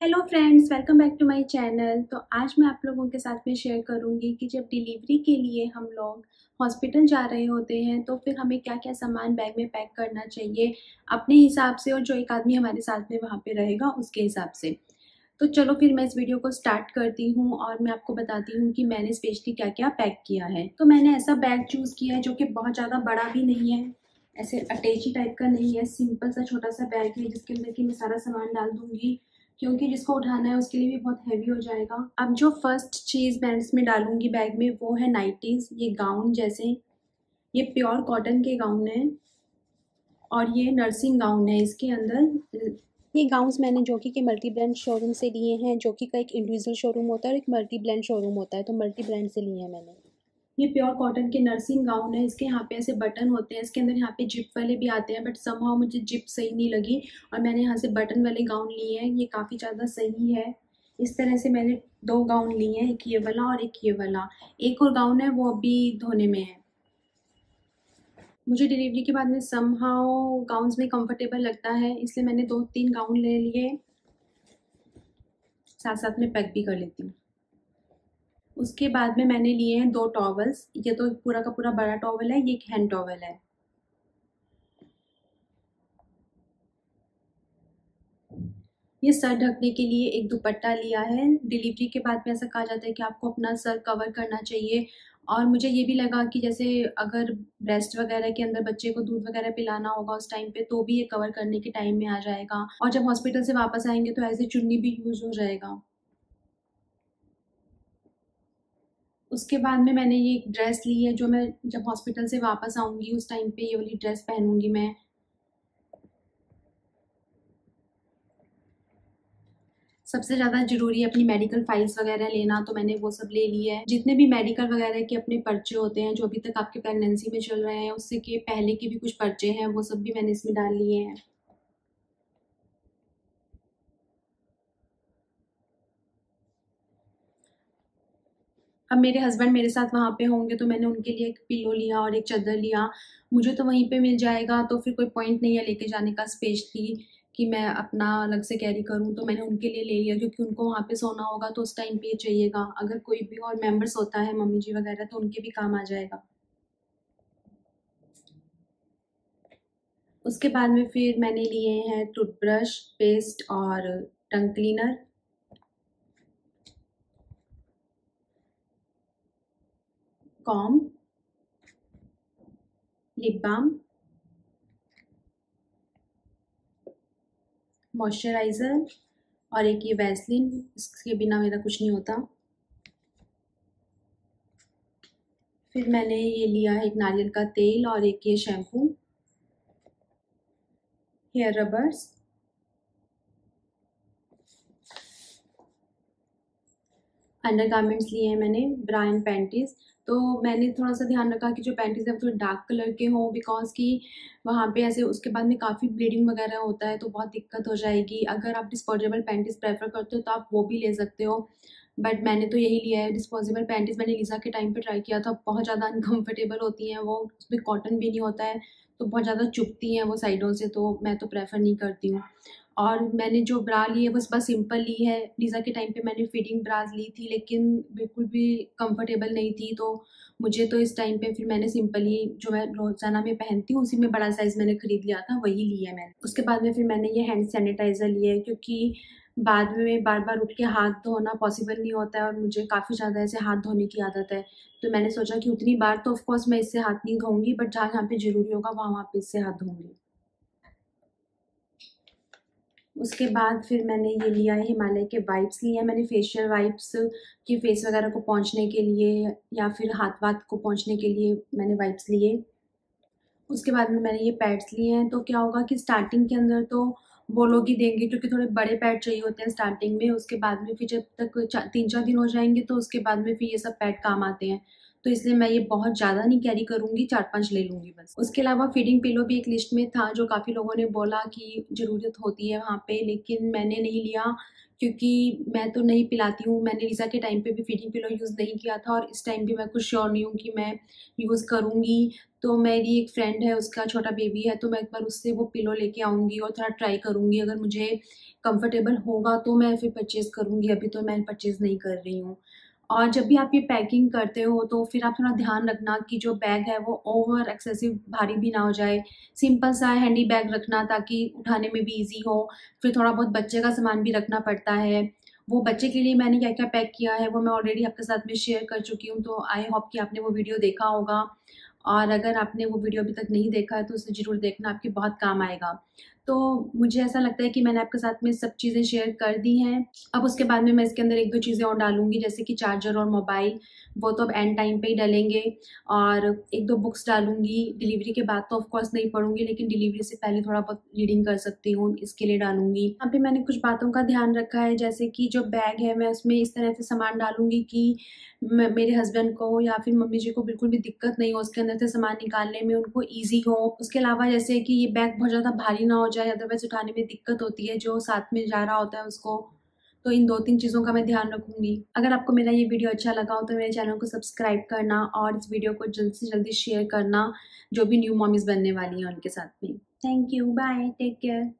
Hello friends welcome back to my channel तो आज मैं आप लोगों के साथ में शेयर करूँगी कि जब डिलीवरी के लिए हम लोग हॉस्पिटल जा रहे होते हैं तो फिर हमें क्या क्या सामान बैग में पैक करना चाहिए अपने हिसाब से और जो एक आदमी हमारे साथ में वहाँ पे रहेगा उसके हिसाब से। तो चलो फिर मैं इस वीडियो को स्टार्ट करती हूँ और मैं आपको बताती हूँ कि मैंने स्पेशली क्या क्या पैक किया है। तो मैंने ऐसा बैग चूज़ किया है जो कि बहुत ज़्यादा बड़ा भी नहीं है, ऐसे अटैची टाइप का नहीं है सिंपल सा छोटा सा बैग है जिसके अंदर कि मैं सारा सामान डाल दूँगी। क्योंकि जिसको उठाना है उसके लिए भी बहुत हैवी हो जाएगा। अब जो फ़र्स्ट चीज़ मैं इसमें डालूँगी बैग में वो है नाइटीज़ ये गाउन जैसे। ये प्योर कॉटन के गाउन है और ये नर्सिंग गाउन है इसके अंदर। ये गाउन्स मैंने जो कि के मल्टी ब्रांड शोरूम से लिए हैं। जो कि का एक इंडिविजुअल शोरूम होता है और एक मल्टी ब्रांड शोरूम होता है तो मल्टी ब्रांड से लिए हैं मैंने। ये प्योर कॉटन के नर्सिंग गाउन है। इसके यहाँ पे ऐसे बटन होते हैं। इसके अंदर यहाँ पे जिप वाले भी आते हैं, बट समहाउ मुझे जिप सही नहीं लगी और मैंने यहाँ से बटन वाले गाउन लिए हैं। ये काफ़ी ज़्यादा सही है। इस तरह से मैंने दो गाउन लिए हैं, एक ये वाला और एक ये वाला। एक और गाउन है, वो अभी धोने में है। मुझे डिलीवरी के बाद में समहाउ गाउन्स में कंफर्टेबल लगता है, इसलिए मैंने दो तीन गाउन ले लिए। साथ साथ में पैक भी कर लेती हूँ। उसके बाद में मैंने लिए हैं दो टॉवल्स। ये तो पूरा का पूरा बड़ा टॉवल है, ये एक हैंड टॉवल है। ये सर ढकने के लिए एक दुपट्टा लिया है। डिलीवरी के बाद में ऐसा कहा जाता है कि आपको अपना सर कवर करना चाहिए। और मुझे ये भी लगा कि जैसे अगर ब्रेस्ट वगैरह के अंदर बच्चे को दूध वगैरह पिलाना होगा उस टाइम पे तो भी ये कवर करने के टाइम में आ जाएगा। और जब हॉस्पिटल से वापस आएँगे तो ऐसे चुन्नी भी यूज़ हो जाएगा। उसके बाद में मैंने ये एक ड्रेस ली है जो मैं जब हॉस्पिटल से वापस आऊँगी, उस टाइम पे ये वाली ड्रेस पहनूँगी मैं। सबसे ज़्यादा ज़रूरी है अपनी मेडिकल फाइल्स वगैरह लेना तो मैंने वो सब ले लिया है। जितने भी मेडिकल वगैरह के अपने पर्चे होते हैं, जो अभी तक आपके प्रेगनेंसी में चल रहे हैं, उससे के, पहले के भी कुछ पर्चे हैं, वो सब भी मैंने इसमें डाल लिए हैं। अब मेरे हस्बैंड मेरे साथ वहाँ पे होंगे तो मैंने उनके लिए एक पिलो लिया और एक चादर लिया। मुझे तो वहीं पे मिल जाएगा तो फिर कोई पॉइंट नहीं है लेके जाने का स्पेशली कि मैं अपना अलग से कैरी करूँ। तो मैंने उनके लिए ले लिया, क्योंकि उनको वहाँ पे सोना होगा तो उस टाइम पे चाहिएगा। अगर कोई भी और मेंबर्स होता है, मम्मी जी वगैरह तो उनके भी काम आ जाएगा। उसके बाद में फिर मैंने लिए हैं टूथब्रश पेस्ट और tongue cleaner comb lip balm moisturiser और एक ये वैसलिन, इसके बिना मेरा कुछ नहीं होता। फिर मैंने ये लिया है एक नारियल का तेल और एक ये shampoo, hair rubbers. Undergarments लिए हैं मैंने ब्रा एंड पैंटीज़ तो मैंने थोड़ा सा ध्यान रखा कि जो पैंटीज़ हैं वो थोड़े डार्क कलर के हों बिकॉज़ कि वहाँ पे ऐसे उसके बाद में काफ़ी ब्लीडिंग वगैरह होता है तो बहुत दिक्कत हो जाएगी. अगर आप डिस्पोजेबल पैंटीज़ प्रेफर करते हो तो आप वो भी ले सकते हो. बट मैंने तो यही लिया है डिस्पोजेबल पैंटीज़ मैंने लीज़ा के टाइम पर ट्राई किया था, बहुत ज़्यादा अनकम्फर्टेबल होती हैं वो, उसमें कॉटन भी नहीं होता है. तो बहुत ज़्यादा चुपती हैं वो साइडों से तो मैं तो प्रेफर नहीं करती हूँ। और मैंने जो ब्रा ली है बस बस सिंपल ली है। लीज़ा के टाइम पे मैंने फिटिंग ब्राज ली थी, लेकिन बिल्कुल भी कंफर्टेबल नहीं थी तो मुझे तो इस टाइम पे फिर मैंने सिंपल ही जो मैं रोज़ाना में पहनती हूँ, उसी में बड़ा साइज़ मैंने ख़रीद लिया था, वही लिया मैंने। उसके बाद में फिर मैंने ये हैंड सैनिटाइज़र लिया है, क्योंकि बाद में बार बार उठ के हाथ धोना पॉसिबल नहीं होता है और मुझे काफ़ी ज़्यादा ऐसे हाथ धोने की आदत है। तो मैंने सोचा कि उतनी बार तो ऑफकोर्स मैं इससे हाथ नहीं धोऊँगी बट जहाँ जहाँ पे ज़रूरी होगा वहाँ वहाँ पे इससे हाथ धोऊँगी। उसके बाद फिर मैंने ये लिया है हिमालय के वाइप्स लिए। हैं मैंने फेशियल वाइप्स की फेस वगैरह को पहुँचने के लिए या फिर हाथ वाथ को पहुँचने के लिए मैंने वाइप्स लिए। उसके बाद में मैंने ये पैड्स लिए हैं। तो क्या होगा कि स्टार्टिंग के अंदर तो वो लोग ही देंगे, क्योंकि थोड़े बड़े पैड चाहिए होते हैं स्टार्टिंग में, उसके बाद में फिर जब तक तीन चार दिन हो जाएँगे तो उसके बाद में फिर ये सब पैड काम आते हैं। तो इसलिए मैं ये बहुत ज़्यादा नहीं कैरी करूँगी चार पाँच ले लूँगी बस। उसके अलावा फीडिंग पिलो भी एक लिस्ट में था, जो काफ़ी लोगों ने बोला कि ज़रूरत होती है वहाँ पे, लेकिन मैंने नहीं लिया। क्योंकि मैं तो नहीं पिलाती हूँ। मैंने रीज़ा के टाइम पे भी फीडिंग पिलो यूज़ नहीं किया था और इस टाइम भी मैं कुछ श्योर नहीं हूँ कि मैं यूज़ करूँगी। तो मेरी एक फ्रेंड है, उसका छोटा बेबी है तो मैं एक बार उससे वो पिलो लेके आऊँगी और थोड़ा ट्राई करूँगी। अगर मुझे कम्फर्टेबल होगा तो मैं फिर परचेज़ करूँगी। अभी तो मैं परचेज़ नहीं कर रही हूँ। और जब भी आप ये पैकिंग करते हो तो फिर आप थोड़ा ध्यान रखना कि जो बैग है वो ओवर एक्सेसिव भारी भी ना हो जाए। सिंपल सा हैंडी बैग रखना ताकि उठाने में भी इजी हो। फिर थोड़ा बहुत बच्चे का सामान भी रखना पड़ता है। वो बच्चे के लिए मैंने क्या क्या पैक किया है, वो मैं ऑलरेडी आपके साथ में शेयर कर चुकी हूँ तो आई होप कि आपने वो वीडियो देखा होगा। और अगर आपने वो वीडियो अभी तक नहीं देखा है तो उसे ज़रूर देखना, आपके बहुत काम आएगा। तो मुझे ऐसा लगता है कि मैंने आपके साथ में सब चीज़ें शेयर कर दी हैं। अब उसके बाद में मैं इसके अंदर एक दो चीज़ें और डालूँगी, जैसे कि चार्जर और मोबाइल, वो तो अब एंड टाइम पे ही डलेंगे। और एक दो बुक्स डालूँगी डिलीवरी के बाद तो ऑफकोर्स नहीं पढ़ूँगी, लेकिन डिलीवरी से पहले थोड़ा बहुत रीडिंग कर सकती हूँ, इसके लिए डालूँगी। पे मैंने कुछ बातों का ध्यान रखा है, जैसे कि जो बैग है, मैं उसमें इस तरह से सामान डालूँगी कि मेरे हस्बैंड को या फिर मम्मी जी को बिल्कुल भी दिक्कत नहीं हो, उसके अंदर से सामान निकालने में उनको ईजी हो। उसके अलावा जैसे कि ये बैग बहुत ज़्यादा भारी ना हो जाए अदरवाइज़ उठाने में दिक्कत होती है, जो साथ में जा रहा होता है उसको। तो इन दो तीन चीज़ों का मैं ध्यान रखूँगी। अगर आपको मेरा ये वीडियो अच्छा लगा हो तो मेरे चैनल को सब्सक्राइब करना और इस वीडियो को जल्द से जल्दी शेयर करना, जो भी न्यू मॉमीज़ बनने वाली हैं उनके साथ में। Thank you bye take care